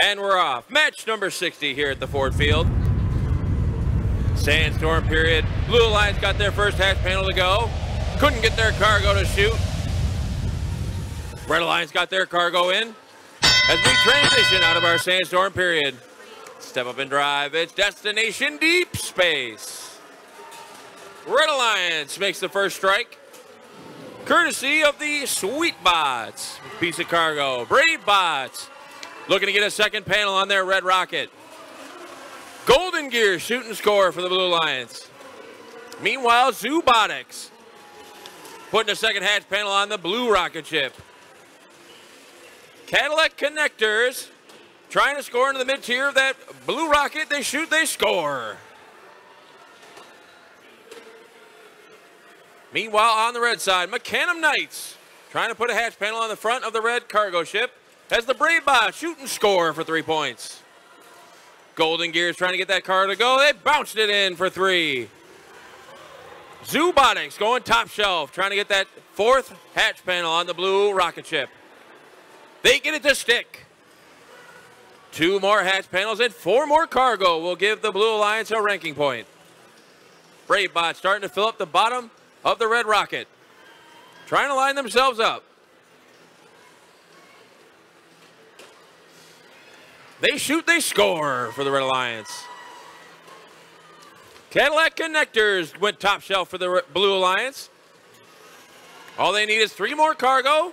And we're off. Match number 60 here at the Ford Field. Sandstorm period. Blue Alliance got their first hatch panel to go. Couldn't get their cargo to shoot. Red Alliance got their cargo in. As we transition out of our Sandstorm period. Step up and drive. It's destination deep space. Red Alliance makes the first strike. Courtesy of the Sweet Bots. Piece of cargo. Brave Bots. Looking to get a second panel on their Red Rocket. Golden Gear shooting score for the Blue Lions. Meanwhile, Zoobotics putting a second hatch panel on the Blue Rocket ship. Cadillac Connectors trying to score into the mid-tier of that Blue Rocket. They shoot, they score. Meanwhile, on the red side, Macannum Knights trying to put a hatch panel on the front of the red cargo ship as the Brave Bot shoot and score for three points. Golden Gears trying to get that car to go. They bounced it in for three. Zoobotics going top shelf, trying to get that fourth hatch panel on the blue rocket ship. They get it to stick. Two more hatch panels and four more cargo will give the Blue Alliance a ranking point. Brave Bot starting to fill up the bottom of the red rocket. Trying to line themselves up. They shoot, they score for the Red Alliance. Cadillac Connectors went top shelf for the Blue Alliance. All they need is three more cargo,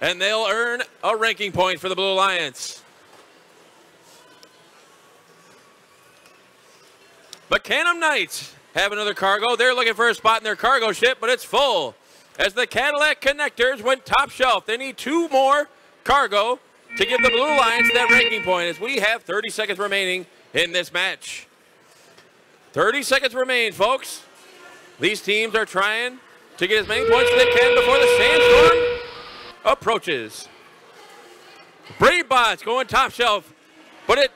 and they'll earn a ranking point for the Blue Alliance. Macannum Knights have another cargo. They're looking for a spot in their cargo ship, but it's full. As the Cadillac Connectors went top shelf, they need two more cargo to give the Blue Alliance that ranking point as we have 30 seconds remaining in this match. 30 seconds remain, folks. These teams are trying to get as many points as they can before the sandstorm approaches. Brave Bots going top shelf, but it,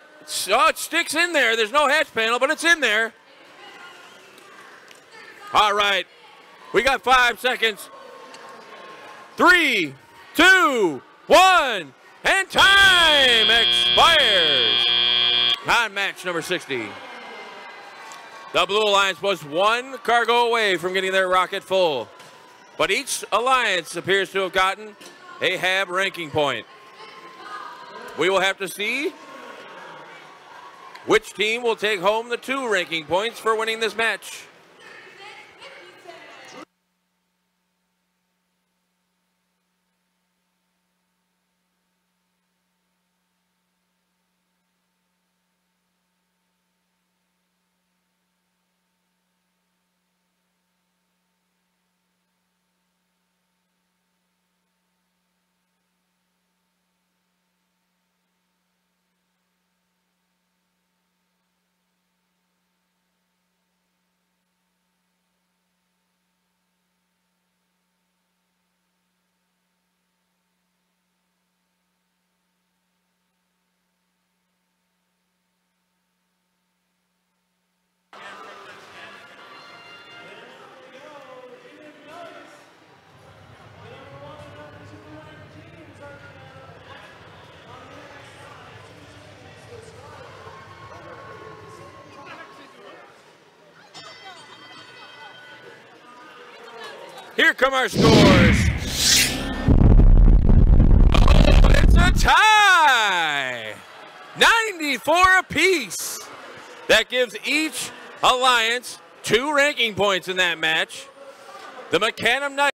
oh, it sticks in there. There's no hatch panel, but it's in there. All right, we got five seconds. Three, two, one. And time expires on match number 60. The Blue Alliance was one cargo away from getting their rocket full. But each alliance appears to have gotten a HAB ranking point. We will have to see which team will take home the two ranking points for winning this match. Here come our scores. Oh, it's a tie. 94 apiece. That gives each alliance two ranking points in that match. The Macannum Knights.